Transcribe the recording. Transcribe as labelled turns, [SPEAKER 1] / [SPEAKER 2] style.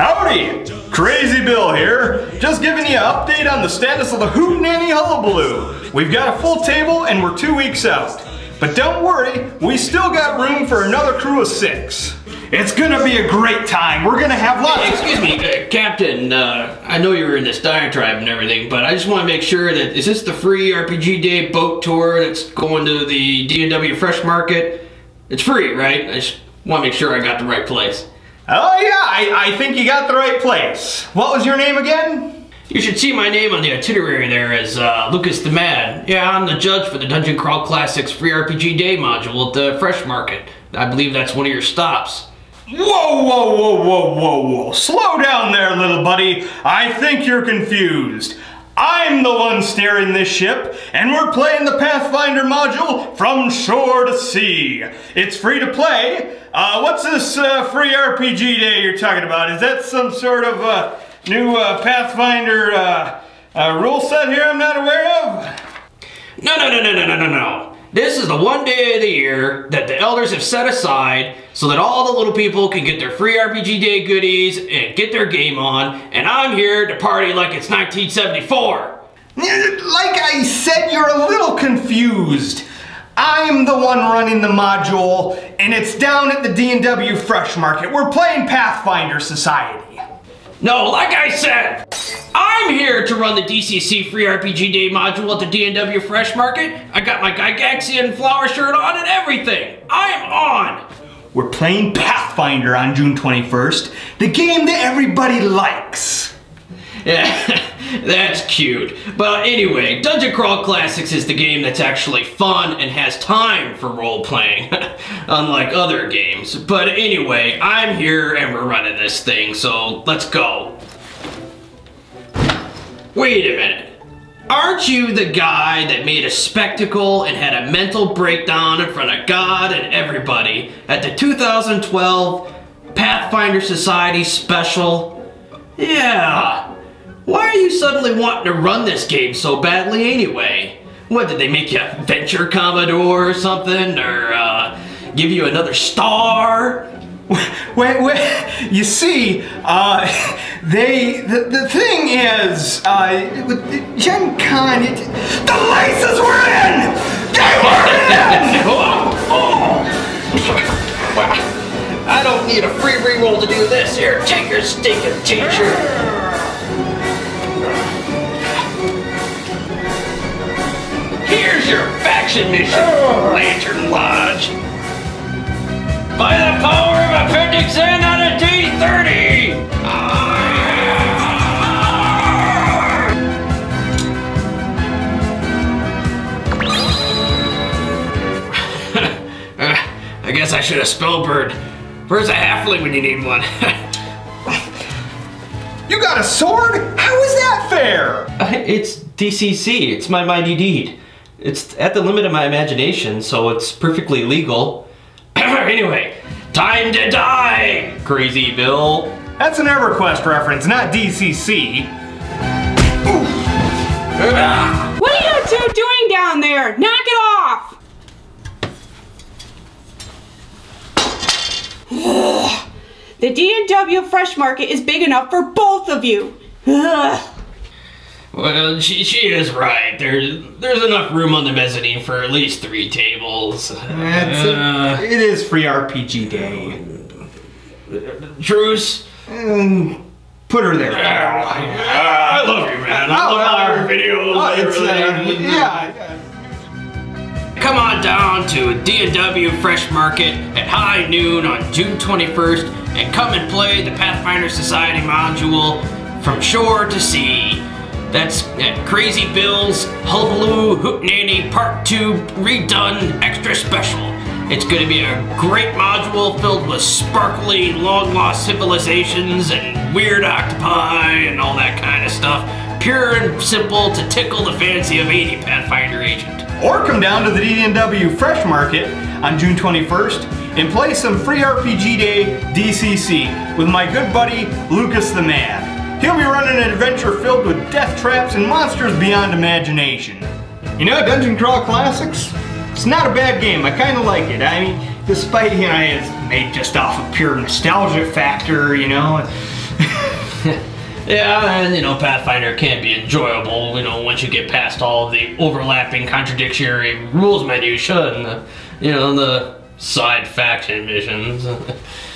[SPEAKER 1] Howdy! Crazy Bill here, just giving you an update on the status of the Hootenanny Hullabaloo. We've got a full table and we're two weeks out. But don't worry, we still got room for another crew of six. It's gonna be a great time. We're gonna have lots
[SPEAKER 2] Hey, excuse me, uh, Captain. Uh, I know you were in this diatribe and everything, but I just want to make sure that is this the free RPG Day boat tour that's going to the D&W Fresh Market? It's free, right? I just want to make sure I got the right place.
[SPEAKER 1] Oh yeah, I, I think you got the right place. What was your name again?
[SPEAKER 2] You should see my name on the itinerary there as uh, Lucas the Mad. Yeah, I'm the judge for the Dungeon Crawl Classics Free RPG Day module at the Fresh Market. I believe that's one of your stops.
[SPEAKER 1] Whoa, whoa, whoa, whoa, whoa, whoa. Slow down there, little buddy. I think you're confused. I'm the one steering this ship, and we're playing the Pathfinder module from shore to sea. It's free to play. Uh, what's this uh, free RPG day you're talking about? Is that some sort of uh, new uh, Pathfinder uh, uh, rule set here I'm not aware of?
[SPEAKER 2] No, no, no, no, no, no, no, no. This is the one day of the year that the elders have set aside so that all the little people can get their free RPG Day goodies and get their game on, and I'm here to party like it's 1974.
[SPEAKER 1] Like I said, you're a little confused. I'm the one running the module, and it's down at the D&W Fresh Market. We're playing Pathfinder Society.
[SPEAKER 2] No, like I said, I'm here to run the DCC Free RPG Day module at the D&W Fresh Market. I got my Gygaxian flower shirt on and everything. I'm on.
[SPEAKER 1] We're playing Pathfinder on June 21st, the game that everybody likes.
[SPEAKER 2] Yeah, that's cute. But anyway, Dungeon Crawl Classics is the game that's actually fun and has time for role playing, unlike other games. But anyway, I'm here and we're running this thing, so let's go. Wait a minute. Aren't you the guy that made a spectacle and had a mental breakdown in front of God and everybody at the 2012 Pathfinder Society special? Yeah. Why are you suddenly wanting to run this game so badly anyway? What, did they make you a Venture Commodore or something? Or uh, give you another star?
[SPEAKER 1] Wait, wait, you see, uh, they, the, the thing is, uh, with Gen Con, it, the laces were in! They were in!
[SPEAKER 2] I don't need a free reroll to do this. Here, take your stinking t-shirt. Here's your faction mission, Lantern Lodge. By the power of Appendix N on a D30! Guess I should have spelled bird. Where's a halfling when you need one?
[SPEAKER 1] You got a sword? How is that fair?
[SPEAKER 3] Uh, It's DCC. It's my mighty deed. It's at the limit of my imagination, so it's perfectly legal.
[SPEAKER 2] anyway, time to die!
[SPEAKER 3] Crazy Bill.
[SPEAKER 1] That's an EverQuest reference, not DCC.
[SPEAKER 2] Ah!
[SPEAKER 4] What are you two doing down there? Knock it off! The D&W Fresh Market is big enough for both of you. Ugh.
[SPEAKER 2] Well, she, she is right. There's there's enough room on the mezzanine for at least three tables.
[SPEAKER 1] That's
[SPEAKER 2] Uh,
[SPEAKER 1] it. It is free RPG day.
[SPEAKER 2] Truce.
[SPEAKER 1] Um, put her there.
[SPEAKER 2] I love you, man. I
[SPEAKER 1] Oh,
[SPEAKER 2] love all
[SPEAKER 1] uh,
[SPEAKER 2] your videos.
[SPEAKER 1] Oh,
[SPEAKER 2] I
[SPEAKER 1] it's, uh, yeah.
[SPEAKER 2] Down to D&W Fresh Market at high noon on June 21st and come and play the Pathfinder Society module from shore to sea. That's at Crazy Bill's Hullabaloo Hootenanny Part 2 Redone Extra Special. It's going to be a great module filled with sparkly, long lost civilizations and weird octopi and all that. Pure and simple to tickle the fancy of any Pathfinder agent.
[SPEAKER 1] Or come down to the D&W Fresh Market on June 21st and play some free RPG Day DCC with my good buddy Lucas the Man. He'll be running an adventure filled with death traps and monsters beyond imagination. You know, Dungeon Crawl Classics? It's not a bad game. I kind of like it. I mean, despite, you know, it's made just off of pure nostalgia factor, you know.
[SPEAKER 2] Yeah, and you know, Pathfinder can be enjoyable, you know, once you get past all the overlapping contradictory rules minutia and the, you know, the side faction missions.